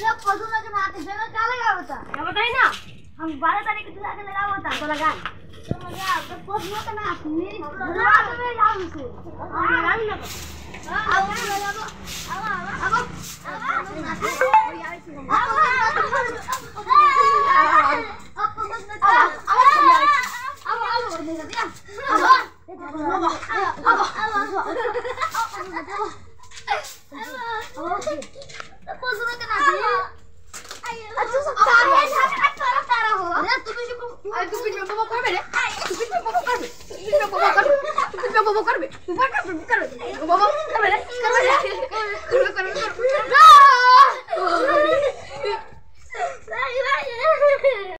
पूरा पौधों में बनाते जगह क्या लगा होता क्या बताए ना हम बारह तारीख को जाके लगा होता तो लगा तो मज़ा तो पौधों का ना मेरी बुला तो मैं जाऊँ से और लगा ना अब अब अब अब अब अब अब अब Ay, tú pides provocarme, ¿eh? Ay, tú pides provocarme. Tú pides provocarme. Tú pides provocarme. Tú pides provocarme. Tú pides provocarme.